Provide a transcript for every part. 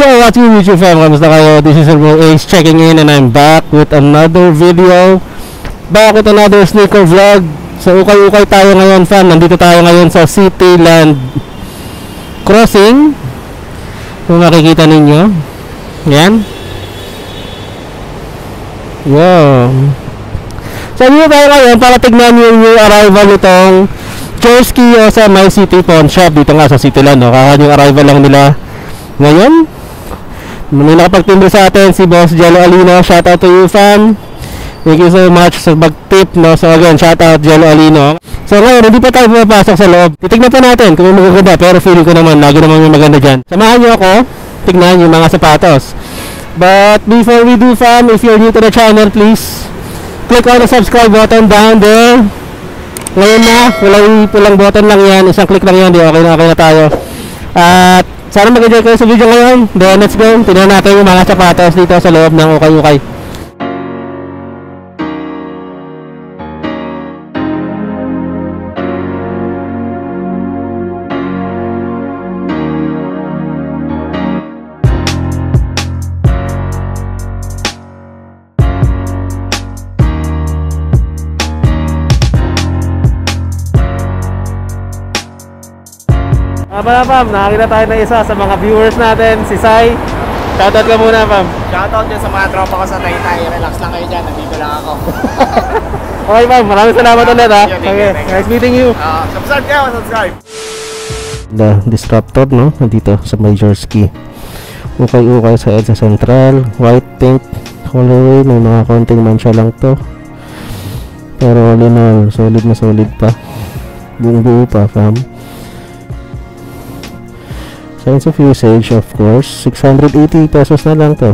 Yo, what's up YouTube fam? Kamusta kayo? This is Bro Ace checking in and I'm back with another video. Back with another sneaker vlog. So ukay-ukay tayo ngayon fam. Nandito tayo ngayon sa Cityland Crossing. Kung makikita ninyo. Yan. Wow. So dito tayo ngayon para tignan yung new arrival nitong Jersey o sa My City Pawn Shop dito nga sa Cityland. No? Kaka yung arrival lang nila ngayon. May nakapagtimbre sa atin si Boss Jello Alino. Shout out to you fam. Thank you so much sa mag-tip. No? So again, shout out Jello Alino. So ngayon, hindi pa tayo pumapasok sa loob. Titignan pa natin kung may magaganda. Pero feeling ko naman, lagi naman may maganda dyan. Samahan nyo ako. Tignan yung mga sapatos. But before we do fam, if you're new to the channel, please click on the subscribe button down there. Ngayon na, pulang, pulang button lang yan. Isang click lang yan. Di okay na okay na tayo. At sana mag-enjoy kayo sa video ngayon. Then let's go. Tignan natin yung mga sapatos dito sa loob ng ukay-ukay. Ah, pala Pam, nakakita tayo na isa sa mga viewers natin, si Sai. Shoutout ka muna, Pam. Shoutout dyan sa mga tropa ko sa Taytay. Relax lang kayo dyan. Nandito lang ako. Okay, Pam. Maraming salamat ulit, ha. Thank you, thank Okay, thank you. nice meeting you. Uh, subscribe kayo, subscribe. The Disruptor, no? Nandito sa Majorski. Ukay-ukay sa EDSA Central. White pink colorway. May mga konting mancha lang to. Pero all in all, solid na solid pa. Buong buo pa, fam. Signs of usage, of course. 680 pesos na lang to.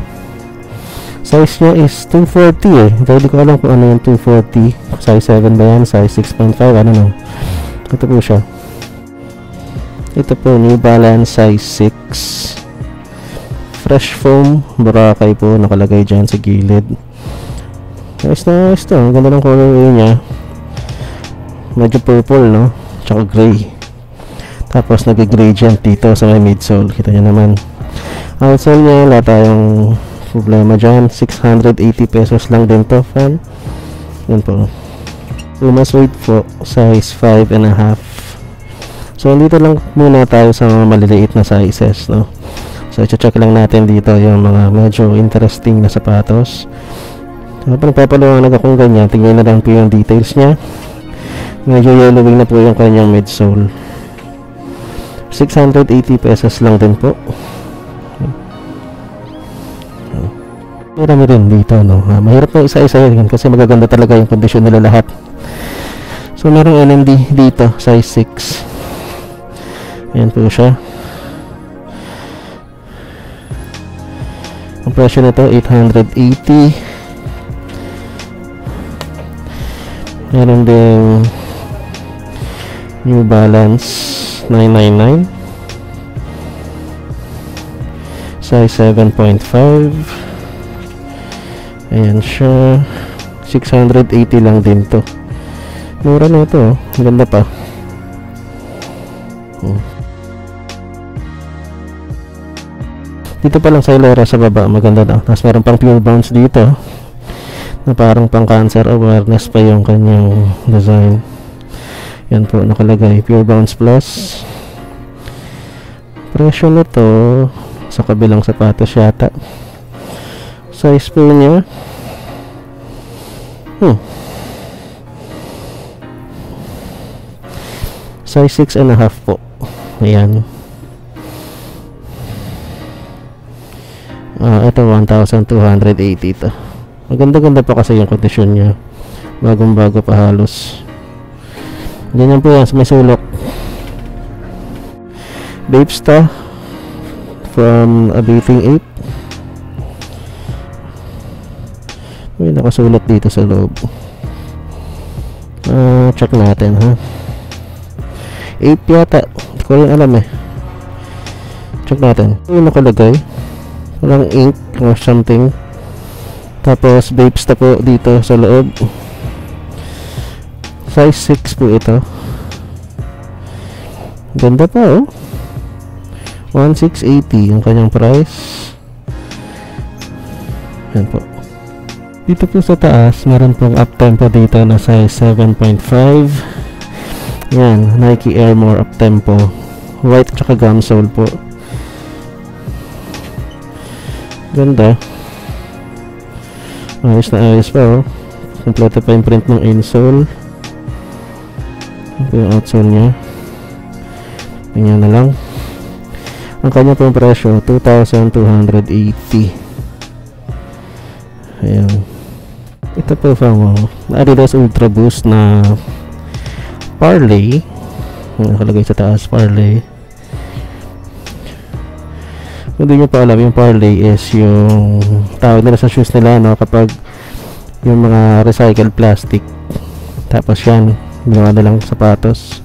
Size niya is 240 eh. Di ko alam kung ano yung 240. Size 7 ba yan? Size 6.5? I don't know. Ito po siya. Ito po, New Balance size 6. Fresh foam, Boracay po, nakalagay dyan sa gilid. Nice na nice to. Ganda ng colorway niya. Medyo purple, no? Tsaka gray. Tapos nag-gradient dito sa may midsole. Kita nyo naman. Outsole niya, wala tayong problema dyan. 680 pesos lang din to, fam. Yan po. Puma suede po, size 5 and a half. So, dito lang muna tayo sa mga maliliit na sizes, no? So, i-check lang natin dito yung mga medyo interesting na sapatos. So, habang papaliwanag akong ganyan, tingnan na lang po yung details niya. Medyo yellowing na po yung kanyang midsole. 680 pesos lang din po. Marami rin dito, no? Ah, mahirap na isa-isa yan kasi magaganda talaga yung kondisyon nila lahat. So, merong NMD dito, size 6. Ayan po siya. Ang presyo nito, 880. Meron ding New Balance 999 size 7.5 ayan siya. 680 lang din to. Mura na ito oh. ganda pa. Oh. dito pa lang sa ilera sa baba maganda na. Tapos meron pang pure bounce dito. Na parang pang cancer awareness pa yung kanyang design yan po nakalagay pure bounce plus. Presyo nito sa kabilang sapatos yata. Size po niya hmm. size 6 and a half po. Ayan. Ah ito 1280 to. Maganda ganda pa kasi yung kondisyon niya. Bagong bago pa halos ganyan po yan may sulok. Babesta from a bathing 8 may nakasulat dito sa loob. Ah, check natin ha? 8 yata. Hindi ko rin alam eh. Check natin. Yung nakalagay. Walang ink or something. Tapos babes na po dito sa loob size 6 po ito ganda pa oh 1680 yung kanyang price Yan po. Dito po sa taas, meron pong up tempo dito na size 7.5. Yan, Nike Air More up tempo. White tsaka gum sole po. Ganda. Ayos na ayos pa oh. Kompleto pa yung print ng insole. Ito yung outsole niya. Ganyan na lang. Ang kanya pong presyo, 2,280. Ayan. Ito po famo. Adidas Ultra Boost na Parley. Nakalagay sa taas, Parley. Kung di nyo pa alam, yung Parley is yung tawag nila sa shoes nila, no? Kapag yung mga recycled plastic. Tapos yan, ginawa na lang sapatos.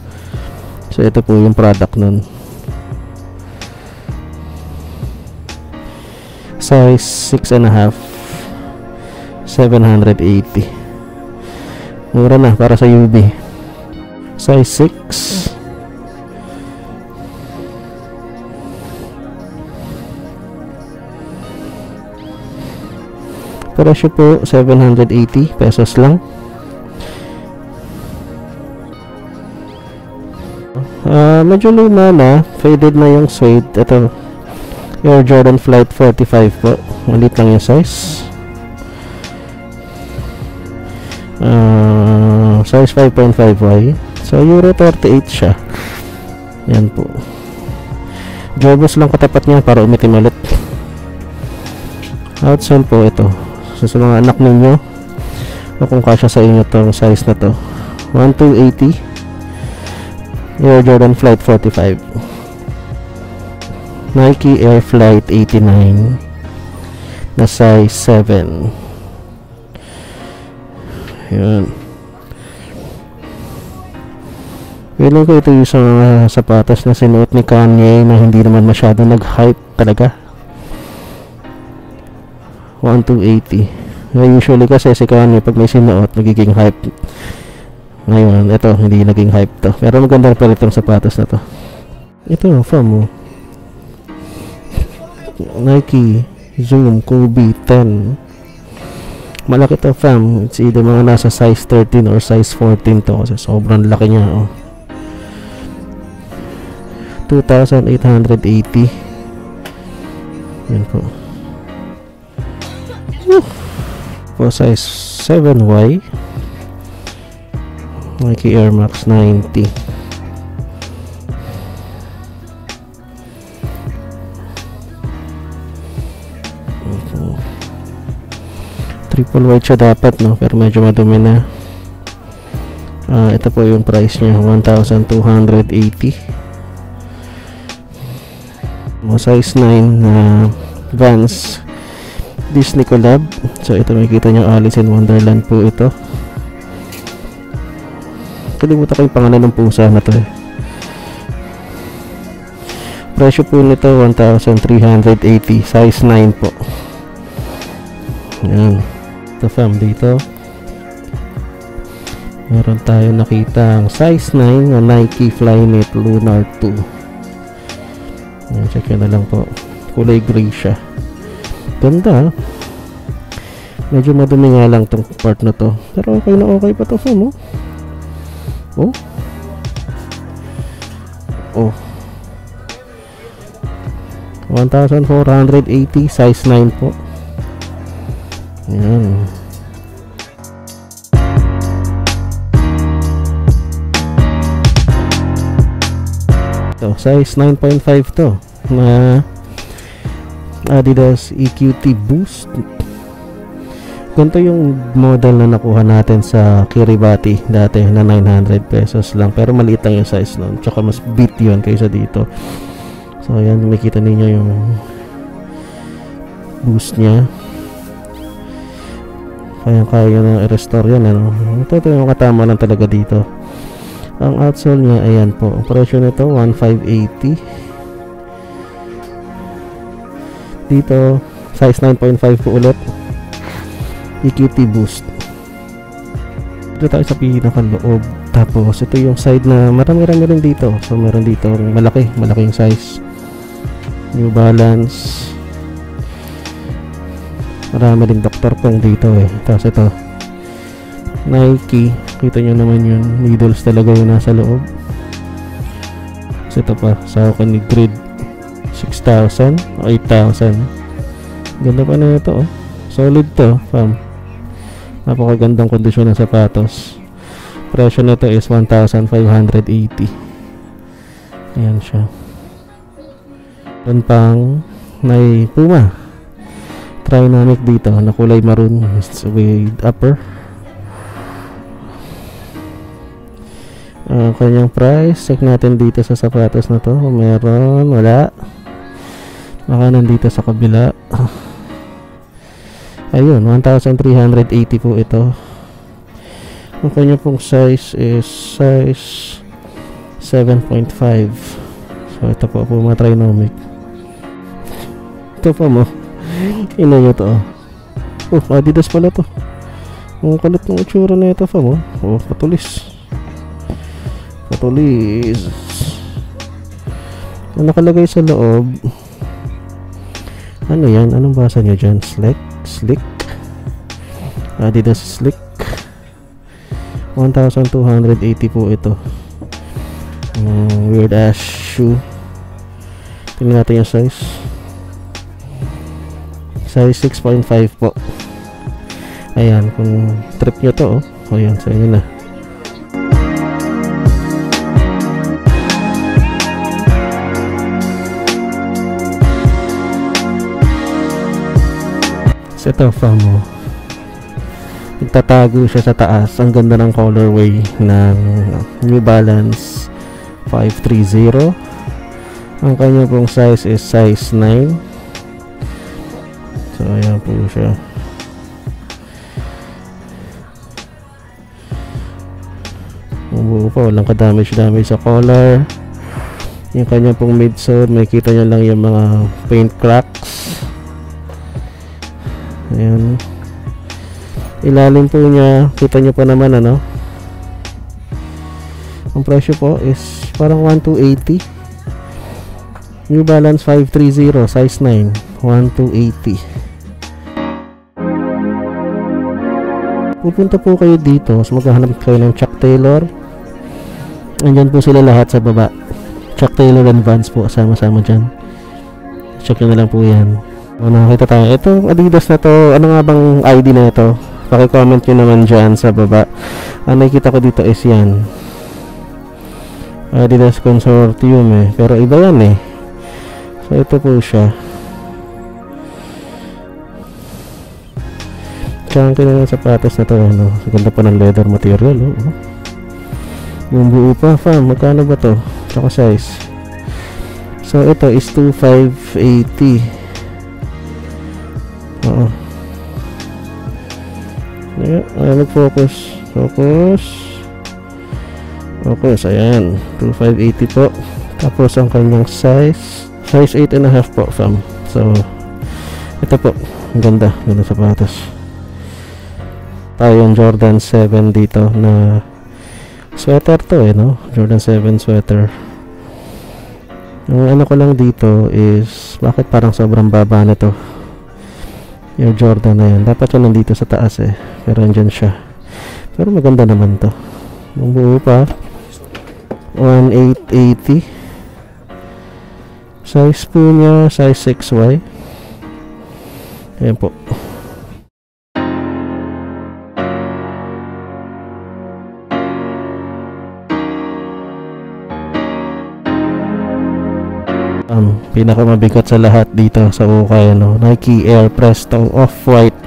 So, ito po yung product nun. Size 6 and a half. 780. Mura na para sa UB. Size 6. Presyo po 780 pesos lang. Ah, medyo luma na, faded na yung suede. Ito, Air Jordan Flight 45 po. Malit lang yung size. Ah, size 5.5Y. So, Euro 38 siya. Yan po. Jobos lang katapat niya para umitim ulit. Outsole po ito. So, sa mga anak ninyo, kung kasya sa inyo tong size na to. 1280. Air Jordan Flight 45 Nike Air Flight 89 na size 7 yun. Feeling ko ito yung mga sapatos na sinuot ni Kanye na hindi naman masyado nag-hype talaga. 1280 usually kasi si Kanye pag may sinuot nagiging hype ngayon, ito, hindi naging hype to. Pero maganda pa rin itong sapatos na to. Ito, fam, oh. Nike Zoom Kobe 10. Malaki to, fam. It's either mga nasa size 13 or size 14 to kasi sobrang laki niya, oh. 2,880. Yan po. Woo! For size 7Y. Nike Air Max 90 triple white siya dapat no? Pero medyo madumi na. Uh, ito po yung price niya 1,280 mo size 9 na uh, Vans Disney collab. So ito makikita nyo Alice in Wonderland po ito kalimutan ko yung pangalan ng pusa na to. Eh. presyo po nito 1,380 size 9 po. Yan ito fam dito. Meron tayo nakita ang size 9 na Nike Flyknit Lunar 2 yan check yun na lang po. Kulay gray siya. Ganda medyo madumi nga lang tong part na to. Pero okay na okay pa to fam oh Oh. Oh. 1,480 size 9 po. Yan. So, size 9.5 to na Adidas EQT Boost ganito yung model na nakuha natin sa Kiribati dati na 900 pesos lang. Pero maliit lang yung size nun. Tsaka mas beat yun kaysa dito. So ayan makita ninyo yung boost nya kaya kaya na i-restore yan ano? ito, ito yung katama lang talaga dito. Ang outsole nya ayan po. Ang presyo nito 1580 dito size 9.5 po ulit EQT boost dito tayo sa pinakaloob tapos ito yung side na marami-rami rin dito so meron dito malaki malaking size New Balance Marami din Dr. Pong dito eh. Tapos ito, Nike. Kita nyo naman yun. Needles talaga yung nasa loob. Tapos ito pa, sa akin ni Grid 6,000 o 8,000. Ganda pa na ito oh. Solid to, fam. Napakagandang kondisyon ng sapatos. Presyo nito is 1,580. Ayan siya. Doon pang may Puma. Trinamic dito na kulay maroon with upper. Ang kanyang price, check natin dito sa sapatos na to. Kung meron, wala. Baka nandito sa kabila. Ayun, 1,380 po ito. Ang kanya pong size is size 7.5. So, ito po po mga trinomic. Ito pa mo. Ina nyo to. Oh, Adidas pala to. Ang kalit ng itsura na ito pa mo. Oh, patulis. Patulis. Ang nakalagay sa loob. Ano yan? Anong basa nyo dyan? Slick? Slick? Adidas Slick. 1,280 po ito. Um, weird ass shoe. Tingnan natin yung size. Size 6.5 po. Ayan, kung trip nyo to, oh. Ayan, sa inyo na. From mo. Nagtatago siya sa taas. Ang ganda ng colorway ng New Balance 530. Ang kanya pong size is size 9. So, ayan po siya. Umuo pa, walang ka-damage-damage sa collar. Yung kanya pong midsole, may kita nyo lang yung mga paint cracks. Ayan. Ilalim po niya, kita nyo pa naman ano. Ang presyo po is parang 1280. New Balance 530 size 9, 1280. Pupunta po kayo dito, so maghahanap kayo ng Chuck Taylor. Andyan po sila lahat sa baba. Chuck Taylor and Vans po, sama-sama dyan. Check nyo na lang po yan. O, nakakita tayo. Ito, Adidas na to. Ano nga bang ID na ito? Paki-comment nyo naman dyan sa baba. Ang nakikita ko dito is yan. Adidas Consortium eh. Pero iba yan eh. So, ito po siya. Chunky na ng sapatos na to. Ano? Ganda pa ng leather material. Oh. oh. Bumbuo pa. Fam, magkano ba to? Tsaka size. So, ito is 2580. Oo. Ayan, ayan mag-focus. Focus. Focus, ayan. 2580 po. Tapos, ang kanyang size. Size 8 and a half po, fam. So, ito po. Ang ganda. Ganda sapatos. Tayo yung Jordan 7 dito na sweater to eh, no? Jordan 7 sweater. Ang ano ko lang dito is bakit parang sobrang baba nito yung Jordan na yan. Dapat yun nandito sa taas eh. Pero andyan siya. Pero maganda naman to. Ang buo pa. 1880 size po niya size 6Y ayan po pinakamabigat sa lahat dito sa ukay ano, Nike Air Presto Off-White